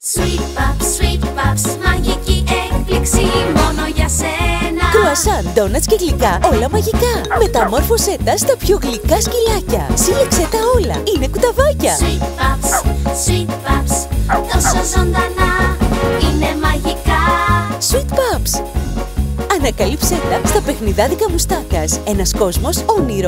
Sweet Pups, Sweet Pups, μαγική έκπληξη μόνο για σένα. Κρουασάν, ντόνατς και γλυκά, όλα μαγικά. Μεταμόρφωσέ τα στα πιο γλυκά σκυλάκια. Σύλλεξε τα όλα, είναι κουταβάκια. Sweet pops, Sweet pops, τόσο ζωντανά, είναι μαγικά. Sweet pops, Ανακαλύψέ τα στα παιχνιδάδικα μουστάκας. Ένας κόσμος όνειρο.